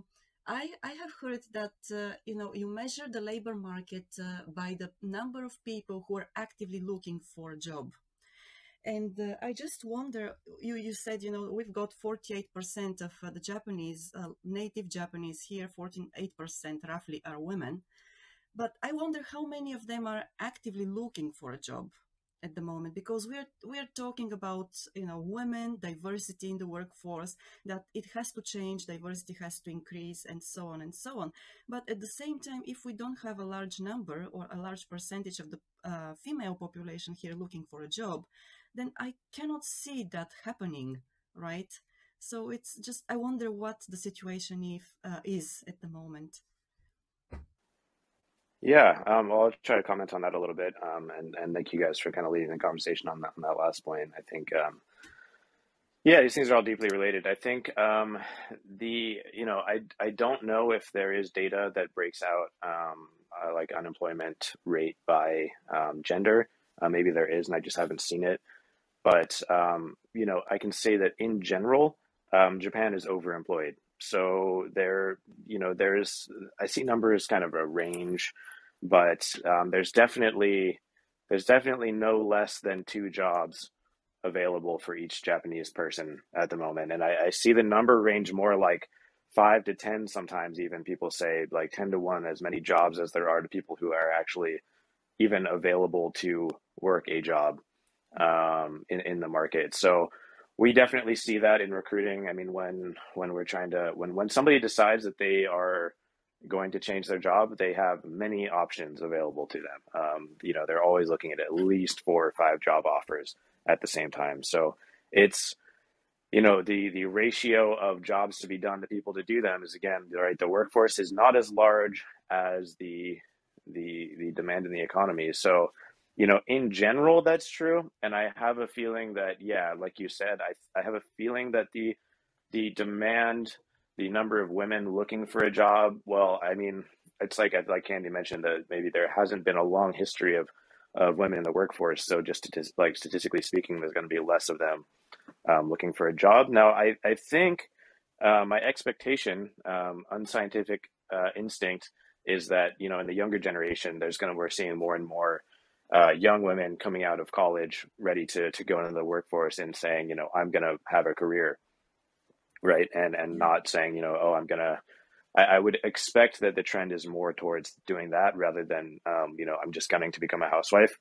I I have heard that uh, you know you measure the labor market uh, by the number of people who are actively looking for a job. And uh, I just wonder, you, you said, you know, we've got 48% of uh, the Japanese, uh, native Japanese here, 48% roughly are women. But I wonder how many of them are actively looking for a job at the moment because we're we're talking about you know women diversity in the workforce that it has to change diversity has to increase and so on and so on. But at the same time if we don't have a large number or a large percentage of the uh, female population here looking for a job then i cannot see that happening right? So it's just i wonder what the situation if, uh, is at the moment Yeah, um, I'll try to comment on that a little bit, um, and and thank you guys for kind of leading the conversation on that on that last point. I think, um, yeah, these things are all deeply related. I think um, the you know I I don't know if there is data that breaks out um, uh, like unemployment rate by um, gender. Uh, maybe there is, and I just haven't seen it. But you know, I can say that in general, Japan is overemployed. So there, you know, there's I see numbers kind of a range, but um, there's definitely there's definitely no less than two jobs available for each Japanese person at the moment, and I, I see the number range more like five to ten. Sometimes even people say like ten to one as many jobs as there are to people who are actually even available to work a job um, in in the market. So we definitely see that in recruiting. I mean, when when we're trying to when when somebody decides that they are going to change their job, they have many options available to them. Um, you know, they're always looking at at least four or five job offers at the same time. So it's you know the the ratio of jobs to be done to people to do them is again right. The workforce is not as large as the the the demand in the economy. So you know, in general, that's true. And I have a feeling that, yeah, like you said, I, I have a feeling that the, the demand, the number of women looking for a job, well, I mean, it's like, like Candy mentioned that maybe there hasn't been a long history of, of women in the workforce. So just like statistically speaking, there's going to be less of them um, looking for a job. Now, I, I think uh, my expectation, um, unscientific uh, instinct, is that you know in the younger generation, there's going to we're seeing more and more uh, young women coming out of college ready to to go into the workforce and saying, you know, I'm going to have a career, right? And and not saying, you know, oh, I'm going to. I, I would expect that the trend is more towards doing that rather than, um, you know, I'm just gunning to become a housewife,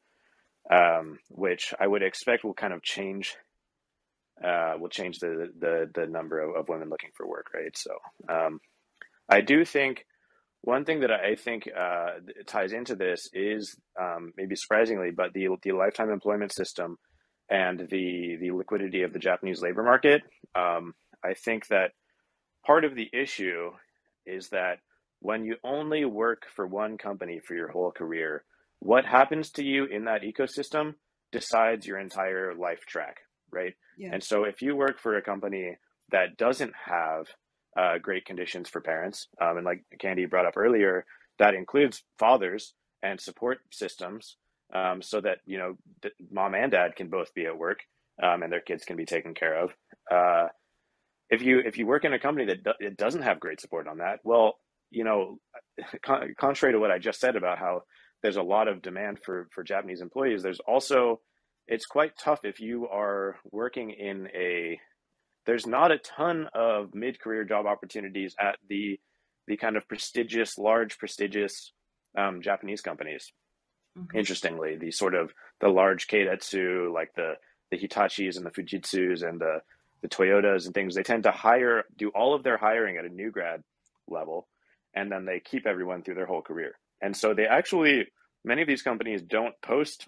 um, which I would expect will kind of change. Uh, will change the the the number of, of women looking for work, right? So, um, I do think one thing that I think uh, ties into this is um, maybe surprisingly, but the the lifetime employment system and the the liquidity of the Japanese labor market. Um, I think that part of the issue is that when you only work for one company for your whole career, what happens to you in that ecosystem decides your entire life track, right? yeah And so if you work for a company that doesn't have uh, great conditions for parents. Um, and like Candy brought up earlier, that includes fathers and support systems um, so that, you know, th- mom and dad can both be at work um, and their kids can be taken care of. Uh, if you if you work in a company that it doesn't have great support on that, well, you know, con- contrary to what I just said about how there's a lot of demand for for Japanese employees, there's also it's quite tough if you are working in a there's not a ton of mid-career job opportunities at the the kind of prestigious, large, prestigious um, Japanese companies. hmm Interestingly, the sort of the large keiretsu, like the the Hitachis and the Fujitsus and the the Toyotas and things, they tend to hire, do all of their hiring at a new grad level, and then they keep everyone through their whole career. And so they actually, many of these companies don't post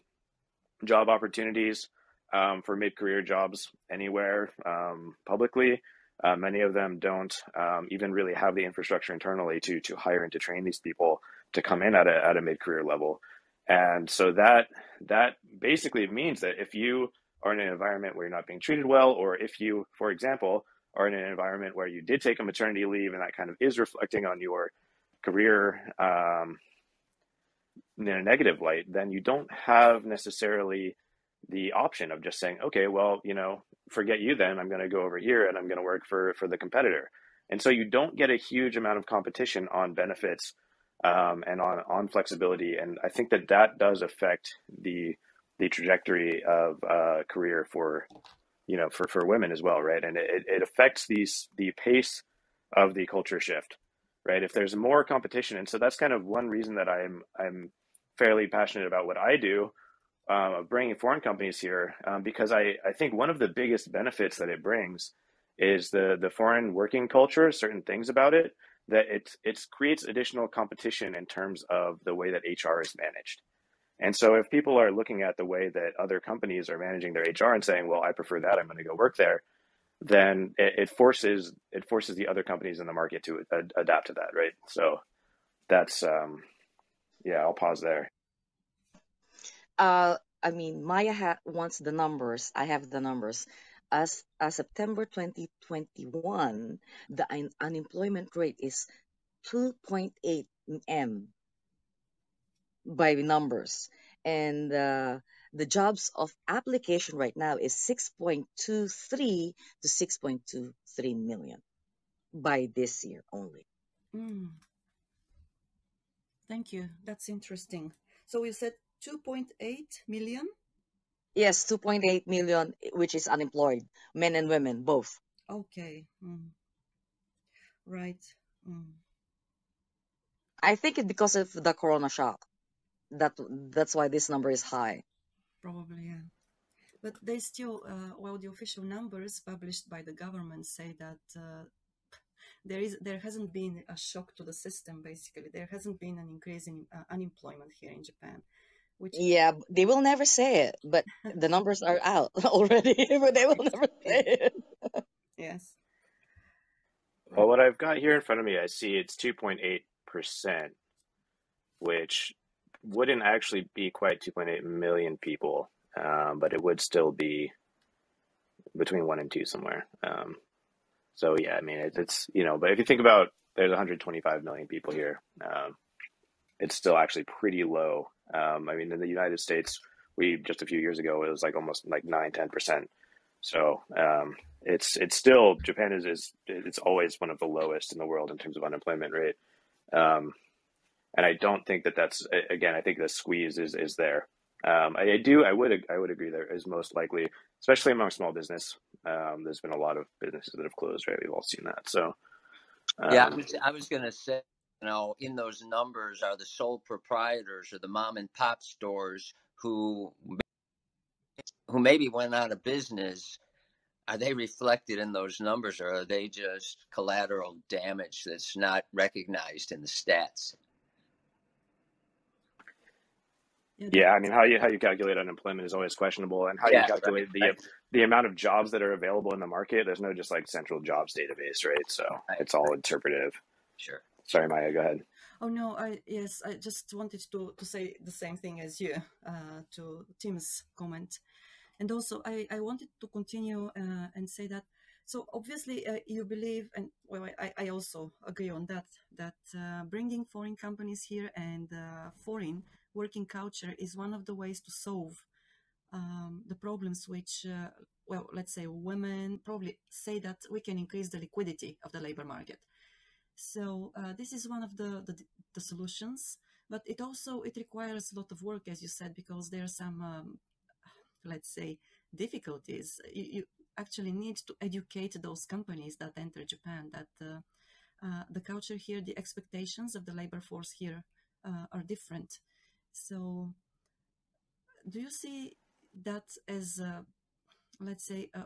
job opportunities um, for mid-career jobs anywhere um, publicly. Uh, many of them don't um, even really have the infrastructure internally to to hire and to train these people to come in at a at a mid-career level. And so that that basically means that if you are in an environment where you're not being treated well, or if you, for example, are in an environment where you did take a maternity leave and that kind of is reflecting on your career um, in a negative light, then you don't have necessarily the option of just saying, okay, well, you know, forget you then. I'm going to go over here and I'm going to work for for the competitor. And so you don't get a huge amount of competition on benefits um, and on on flexibility. And I think that that does affect the the trajectory of uh, career for you know for for women as well, right? And it, it affects these the pace of the culture shift, right? If there's more competition, and so that's kind of one reason that I'm I'm fairly passionate about what I do um, of bringing foreign companies here um, because I, I think one of the biggest benefits that it brings is the the foreign working culture certain things about it that it it creates additional competition in terms of the way that HR is managed. And so if people are looking at the way that other companies are managing their HR and saying well I prefer that. I'm going to go work there then it, it forces it forces the other companies in the market to ad- adapt to that right? So that's um, yeah I'll pause there Uh, I mean, Maya ha- wants the numbers. I have the numbers. As, as September 2021, the un- unemployment rate is 2.8 m by the numbers, and uh, the jobs of application right now is 6.23 to 6.23 million by this year only. Mm, thank you. That's interesting. So you said 2.8 million? Yes, 2.8 million, which is unemployed, men and women both. Okay. Mm. Right. Mm. I think it's because of the corona shock. That that's why this number is high. Probably, yeah. But they still, uh, well, the official numbers published by the government say that uh, there is there hasn't been a shock to the system. Basically, there hasn't been an increase in uh, unemployment here in Japan, which Yeah, they will never say it, but the numbers are out already, but they will never say it. yes, Well, what I've got here in front of me, I see it's 2.8%, which wouldn't actually be quite 2.8 million people, um, but it would still be between one and two somewhere. Um, so yeah, I mean, it, it's, you know, but if you think about there's 125 million people here, um, it's still actually pretty low. Um, I mean, in the United States, we just a few years ago, it was like almost like nine, 10%. So um, it's it's still Japan is is it's always one of the lowest in the world in terms of unemployment rate. Um, and I don't think that that's again. I think the squeeze is is there. Um, I, I do. I would. I would agree. There is most likely, especially among small business. Um, there's been a lot of businesses that have closed. Right. We've all seen that. So Yeah, I um, was I was gonna say, you know, in those numbers are the sole proprietors or the mom and pop stores who who maybe went out of business. Are they reflected in those numbers, or are they just collateral damage that's not recognized in the stats? Yeah. I mean, how you how you calculate unemployment is always questionable, and how you Yeah, right. calculate the Right. the amount of jobs that are available in the market. There's no just like central jobs database, right? So Right. it's all interpretive. Sure. Sorry, Maya. Go ahead. Oh no, I yes, I just wanted to to say the same thing as you uh, to Tim's comment, and also I I wanted to continue uh, and say that. So obviously uh, you believe, and well, I I also agree on that that uh, bringing foreign companies here and uh, foreign working culture is one of the ways to solve um, the problems which, uh, well, let's say women probably say that we can increase the liquidity of the labor market. So uh, this is one of the, the the solutions, but it also it requires a lot of work, as you said, because there are some, um, let's say, difficulties. You, you actually need to educate those companies that enter Japan that uh, uh, the culture here, the expectations of the labor force here uh, are different. So, do you see that as, a, let's say, a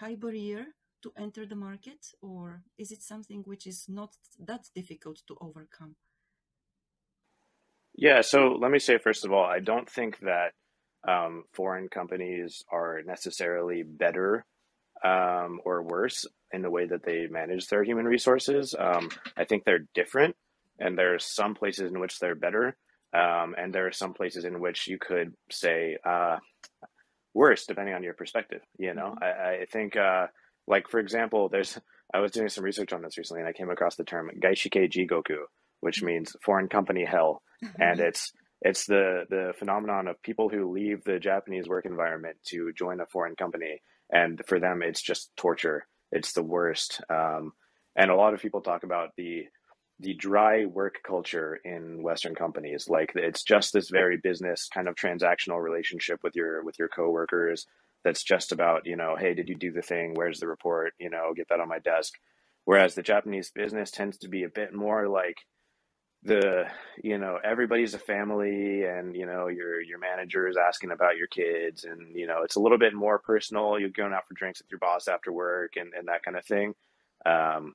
high barrier to enter the market, or is it something which is not that difficult to overcome? Yeah, so let me say first of all, I don't think that um, foreign companies are necessarily better um, or worse in the way that they manage their human resources. Um, I think they're different, and there are some places in which they're better. Um, and there are some places in which you could say uh, worse, depending on your perspective. You know, Mm-hmm. I, I think, uh, like for example, there's I was doing some research on this recently, and I came across the term gaishikei jigoku, which means foreign company hell, and it's it's the the phenomenon of people who leave the Japanese work environment to join a foreign company, and for them it's just torture. It's the worst. Um, and a lot of people talk about the the dry work culture in Western companies. Like it's just this very business kind of transactional relationship with your with your coworkers. That's just about you know, hey, did you do the thing? Where's the report? You know, get that on my desk. Whereas the Japanese business tends to be a bit more like the you know everybody's a family and you know your your manager is asking about your kids and you know it's a little bit more personal you're going out for drinks with your boss after work and, and that kind of thing um,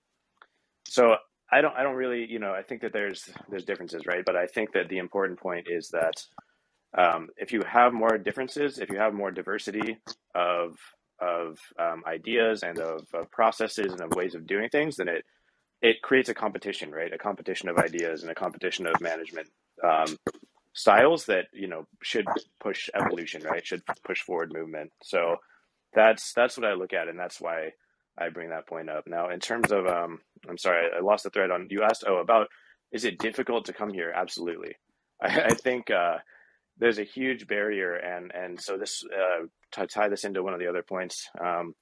so i don't i don't really you know i think that there's there's differences right but i think that the important point is that um, if you have more differences if you have more diversity of of um, ideas and of, of processes and of ways of doing things then it it creates a competition, right? A competition of ideas and a competition of management um, styles that you know should push evolution, right? Should push forward movement. So that's that's what I look at, and that's why I bring that point up. Now, in terms of, um, I'm sorry, I lost the thread on. You asked, oh, about is it difficult to come here? Absolutely. I, I think uh, there's a huge barrier, and and so this uh, to tie this into one of the other points. Um,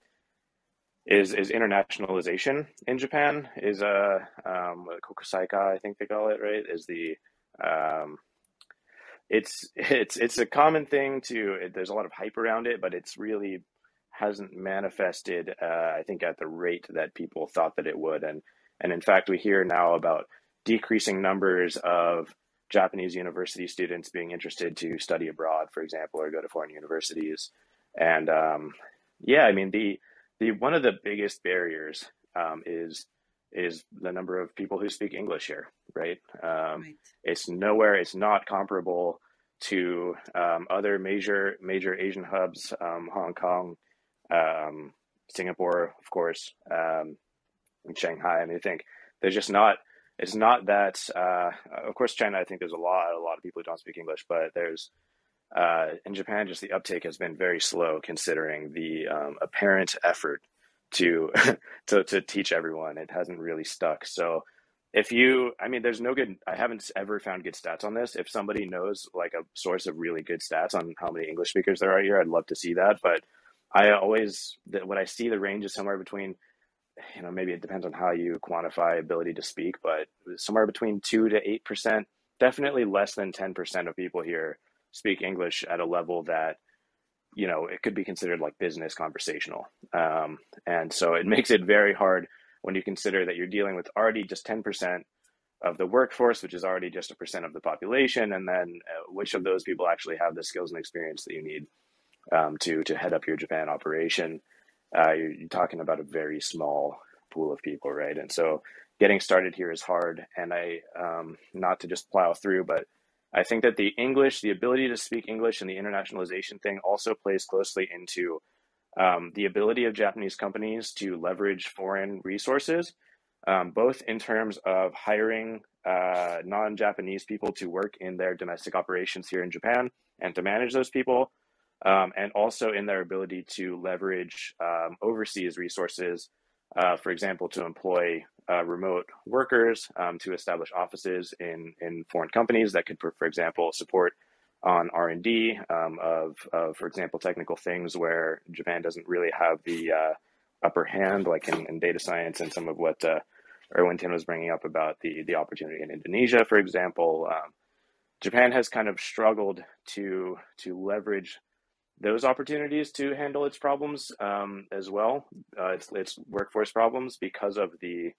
is is internationalization in Japan is a um, kokusaika I think they call it right is the um, it's it's it's a common thing to it, there's a lot of hype around it but it's really hasn't manifested uh, I think at the rate that people thought that it would and and in fact we hear now about decreasing numbers of Japanese university students being interested to study abroad for example or go to foreign universities and um, yeah I mean the the one of the biggest barriers um, is is the number of people who speak English here, right? Um, Right. it's nowhere, it's not comparable to um, other major major Asian hubs, um, Hong Kong, um, Singapore, of course, um, and Shanghai. I mean, I think there's just not. It's not that. Uh, of course, China. I think there's a lot, a lot of people who don't speak English, but there's uh, in Japan, just the uptake has been very slow, considering the um, apparent effort to to to teach everyone. It hasn't really stuck. So, if you, I mean, there's no good. I haven't ever found good stats on this. If somebody knows like a source of really good stats on how many English speakers there are here, I'd love to see that. But I always, when I see the range is somewhere between, you know, maybe it depends on how you quantify ability to speak, but somewhere between two to eight percent. Definitely less than ten percent of people here speak English at a level that you know it could be considered like business conversational um, and so it makes it very hard when you consider that you're dealing with already just 10% of the workforce which is already just a percent of the population and then uh, which of those people actually have the skills and experience that you need um, to to head up your japan operation uh, you're, you're talking about a very small pool of people right? And so getting started here is hard. And i um, not to just plow through but I think that the English, the ability to speak English and the internationalization thing also plays closely into um, the ability of Japanese companies to leverage foreign resources, um, both in terms of hiring uh, non Japanese people to work in their domestic operations here in Japan and to manage those people, um, and also in their ability to leverage um, overseas resources, uh, for example, to employ uh, remote workers um, to establish offices in, in foreign companies that could, for example, support on R&D um, of, of, for example, technical things where Japan doesn't really have the uh, upper hand, like in, in, data science and some of what uh, Erwin Tin was bringing up about the, the opportunity in Indonesia, for example. Um, Japan has kind of struggled to to leverage those opportunities to handle its problems um, as well, uh, its, its workforce problems because of the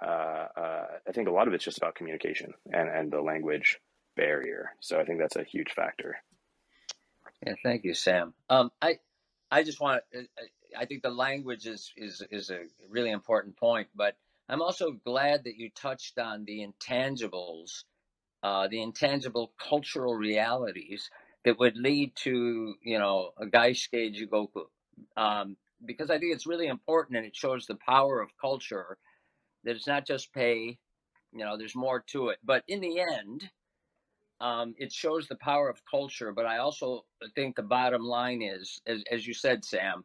uh, uh, I think a lot of it's just about communication and, and the language barrier. So I think that's a huge factor. Yeah, thank you, Sam. Um, I I just want to. I think the language is is is a really important point, but I'm also glad that you touched on the intangibles, uh, the intangible cultural realities that would lead to you know a gaishikei jigoku, um, because I think it's really important and it shows the power of culture that it's not just pay, you know, there's more to it. But in the end, um, it shows the power of culture. But I also think the bottom line is, as, as you said, Sam,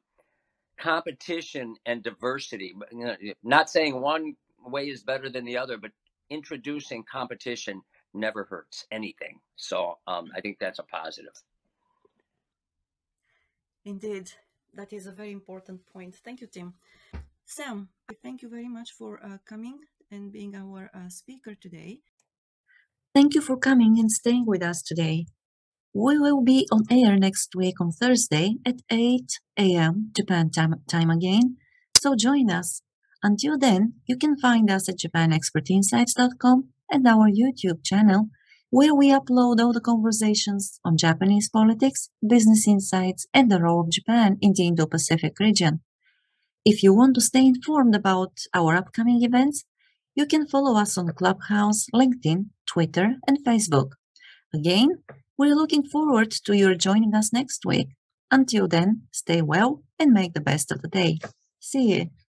competition and diversity. You know, not saying one way is better than the other, but introducing competition never hurts anything. So um, I think that's a positive. Indeed, that is a very important point. Thank you, Tim. Sam, I thank you very much for uh, coming and being our uh, speaker today. Thank you for coming and staying with us today. We will be on air next week on Thursday at 8 a.m. Japan time, time again, so join us. Until then, you can find us at japanexpertinsights.com and our YouTube channel, where we upload all the conversations on Japanese politics, business insights, and the role of Japan in the Indo Pacific region. If you want to stay informed about our upcoming events, you can follow us on Clubhouse, LinkedIn, Twitter, and Facebook. Again, we're looking forward to your joining us next week. Until then, stay well and make the best of the day. See you.